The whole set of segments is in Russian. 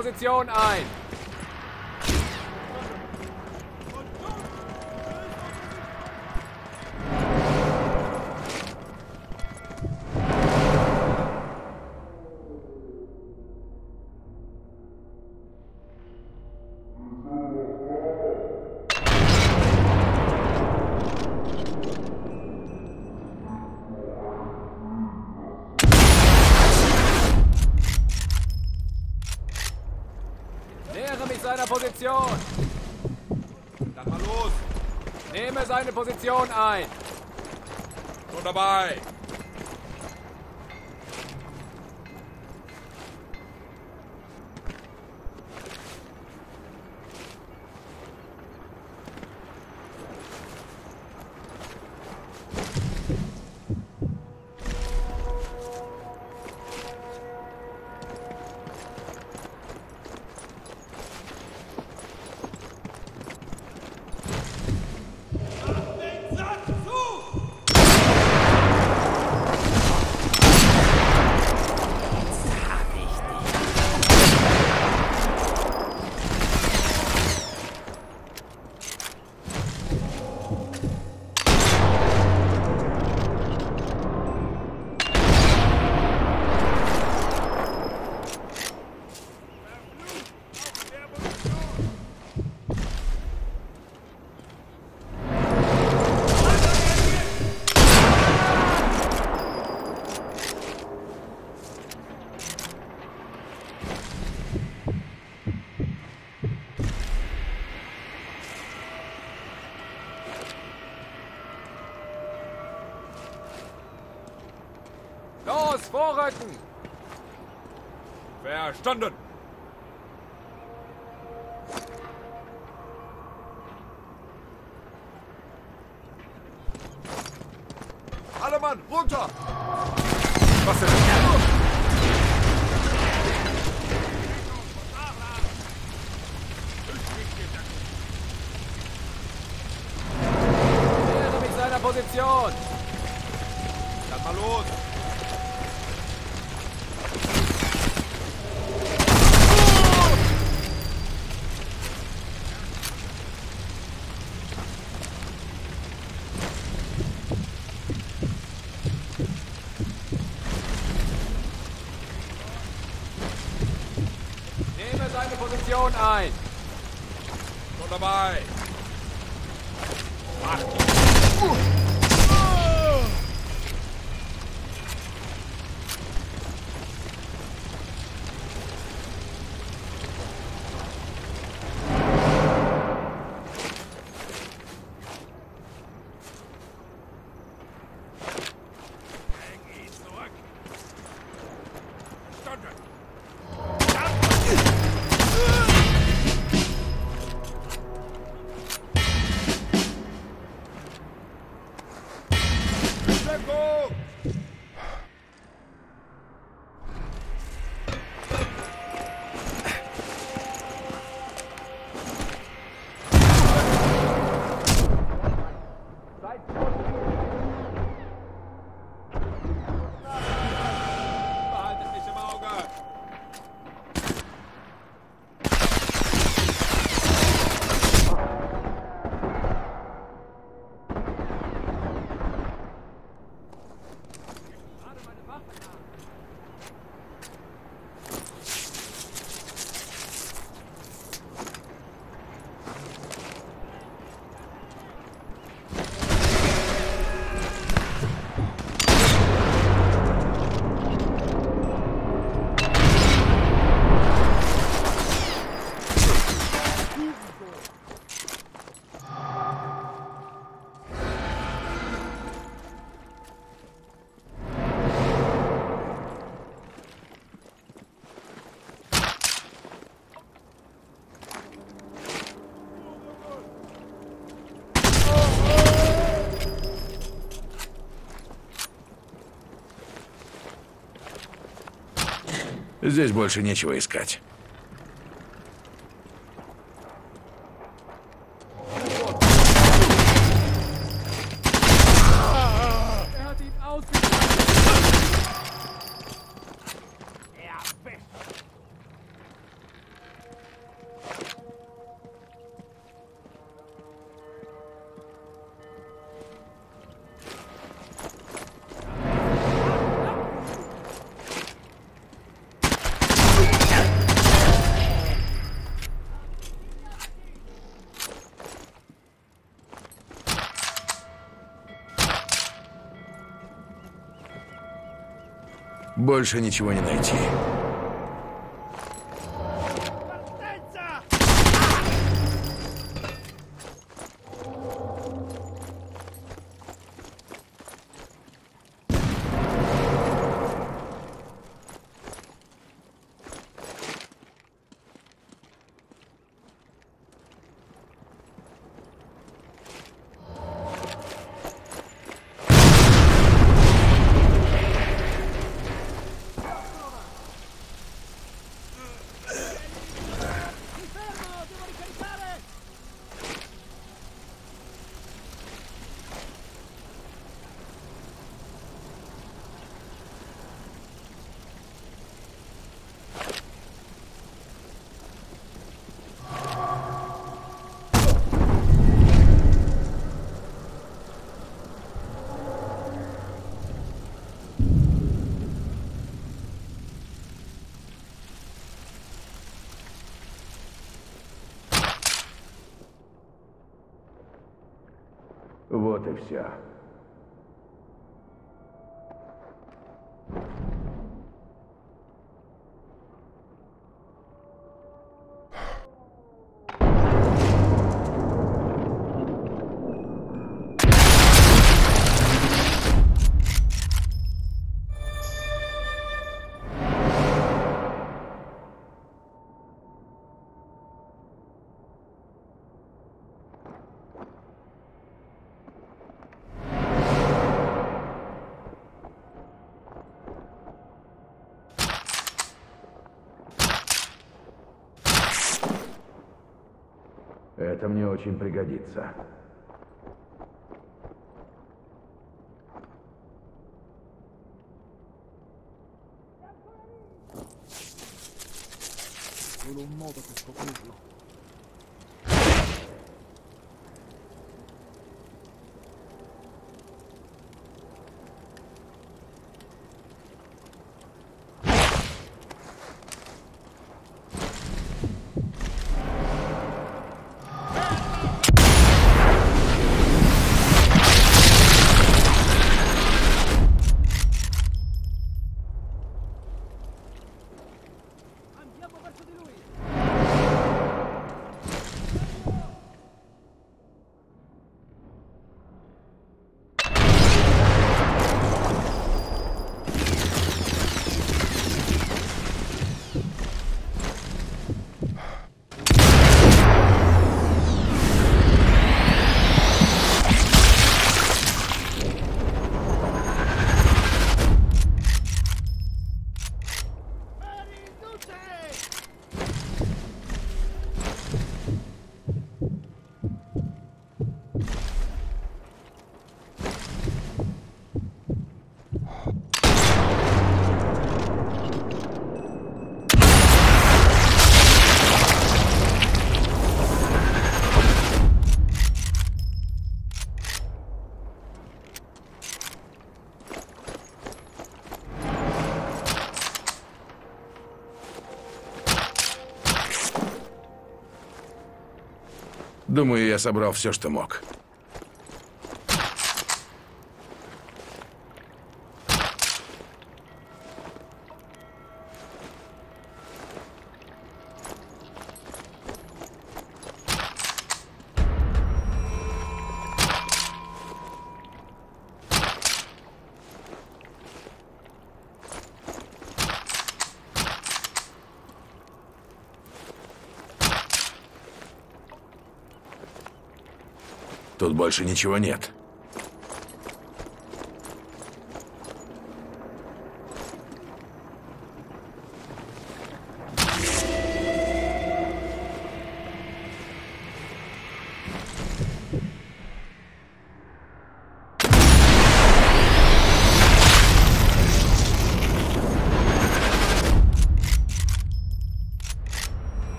Position ein. Position ein. Schon dabei. arbeiten. Verstanden. Position ein. Schon dabei. Deckung! Здесь больше нечего искать. Больше ничего не найти. Вот и все. Это мне очень пригодится. Solo un modo per scoprirlo. Думаю, я собрал все, что мог. Тут больше ничего нет.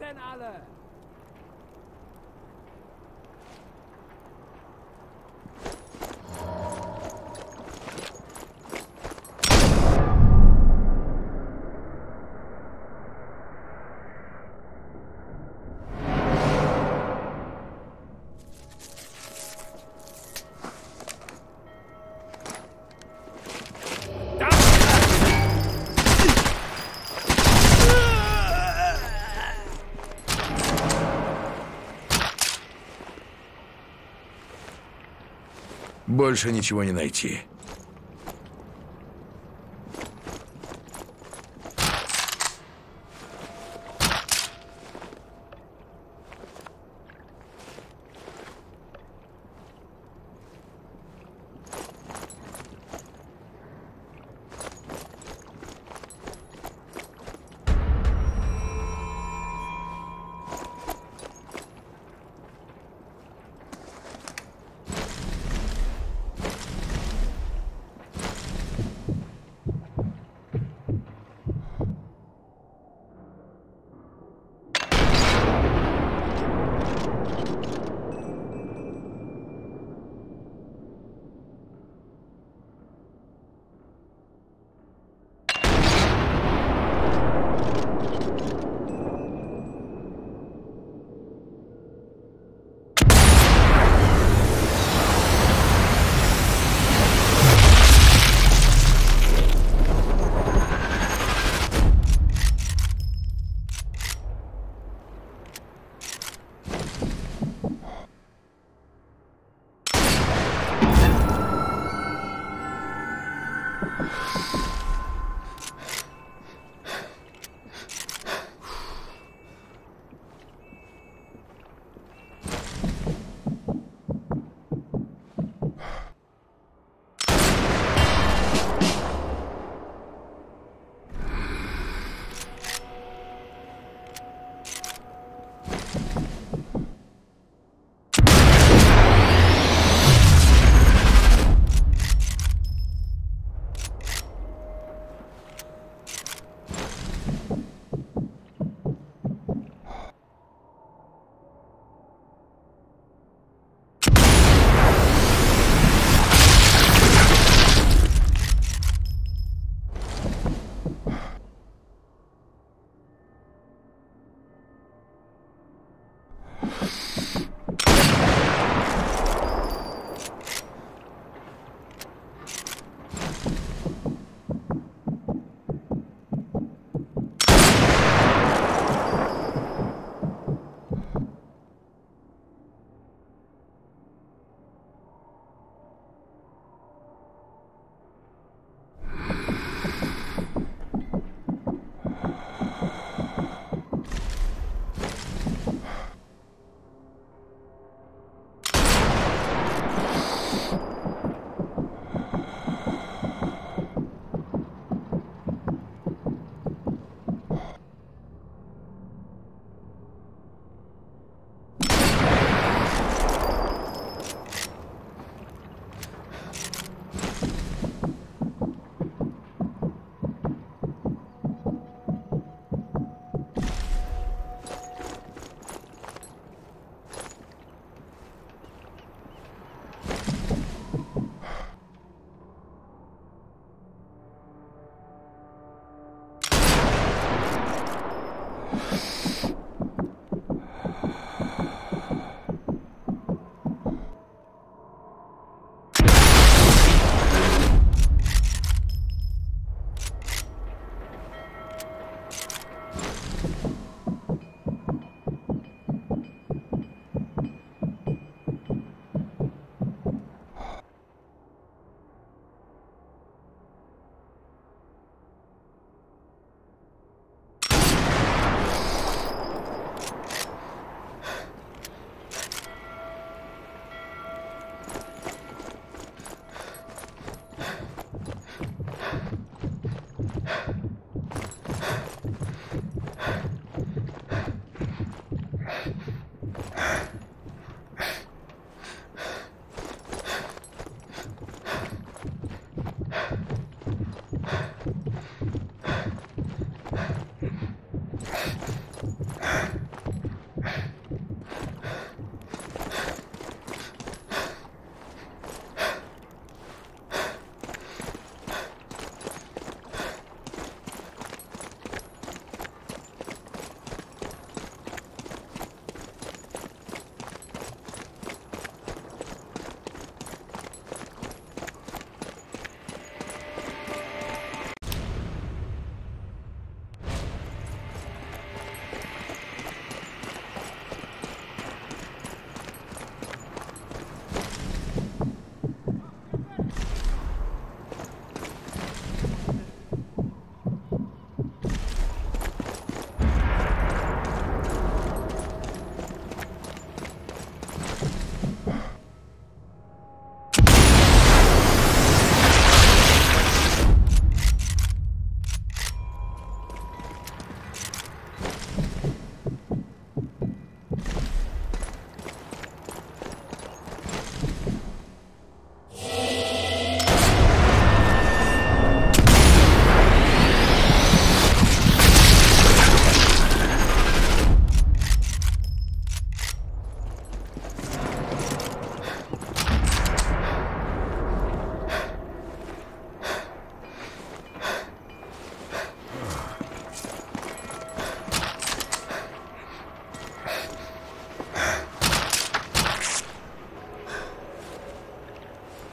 Denn alle? Больше ничего не найти.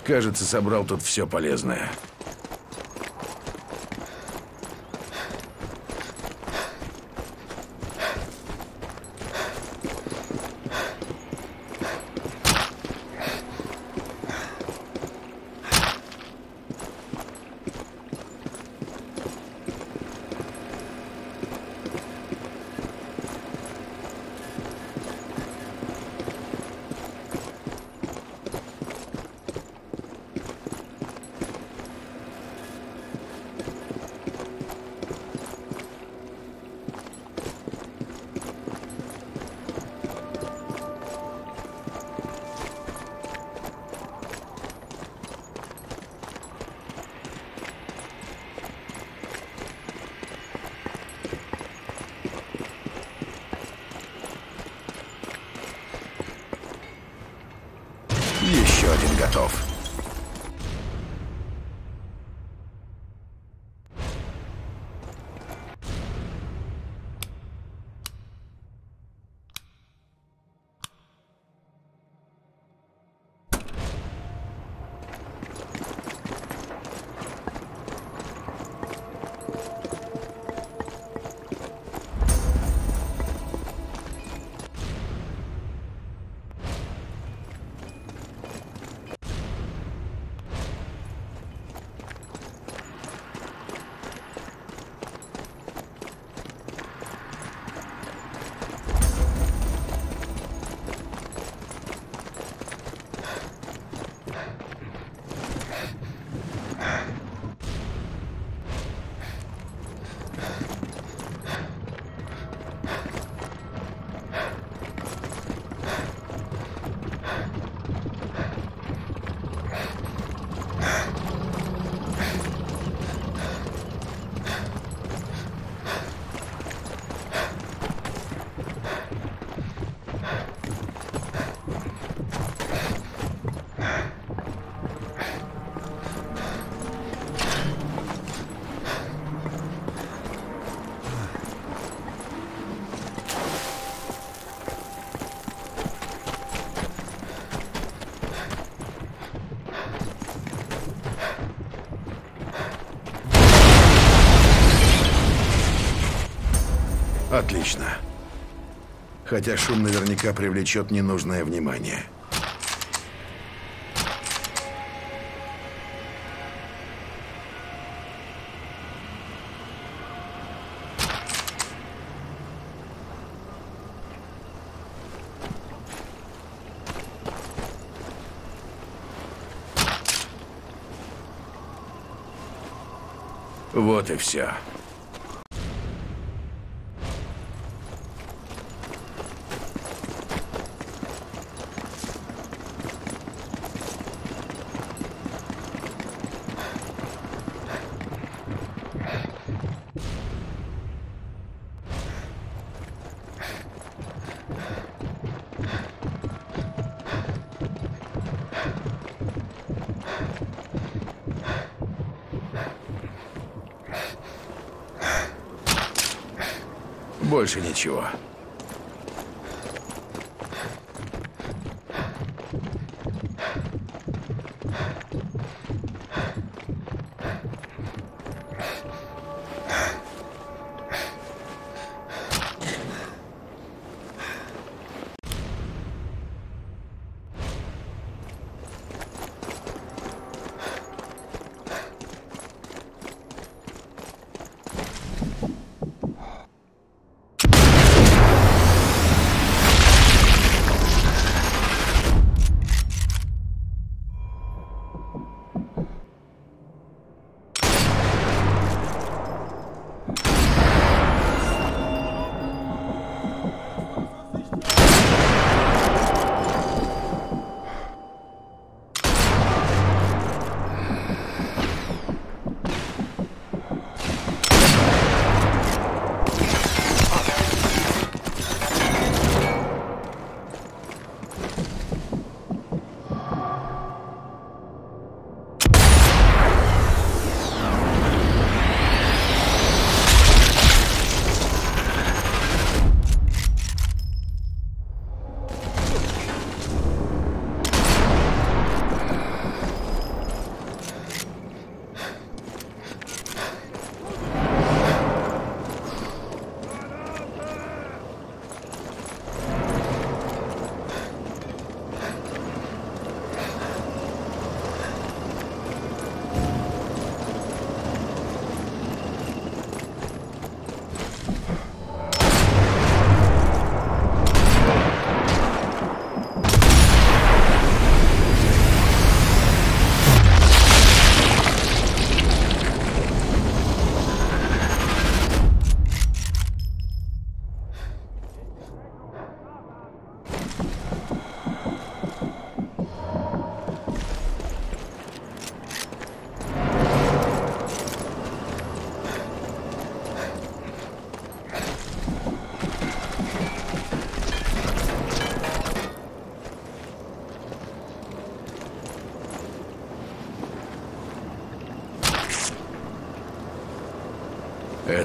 Кажется, собрал тут все полезное. один готов. Отлично. Хотя шум наверняка привлечет ненужное внимание. Вот и все. Больше ничего.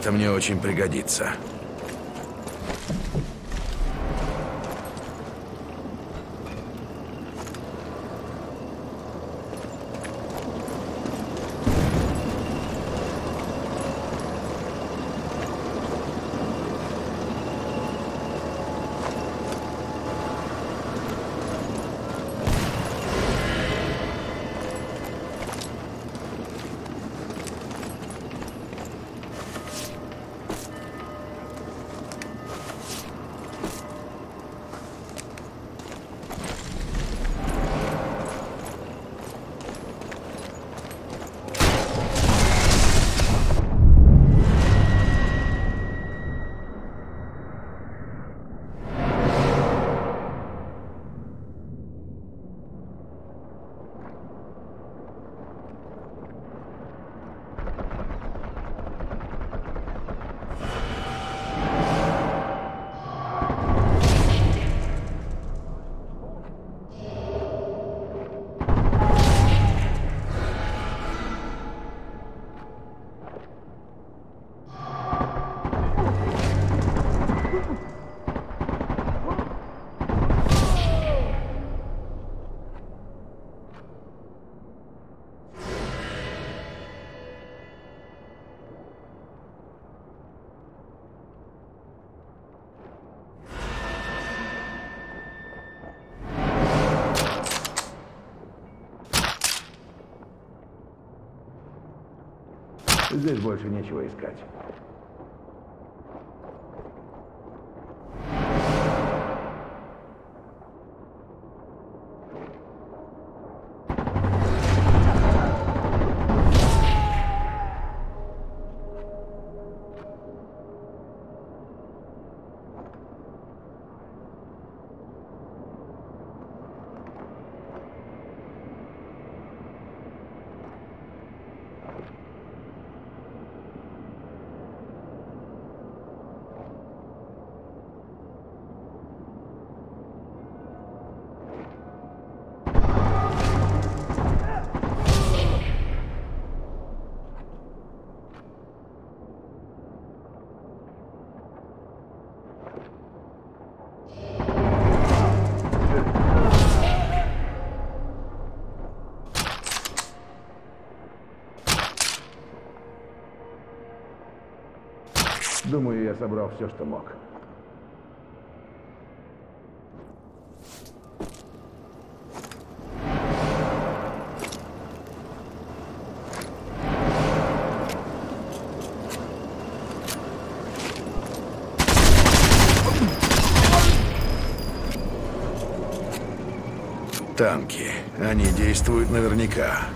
Это мне очень пригодится. Здесь больше нечего искать. Думаю, я собрал все, что мог. Танки. Они действуют наверняка.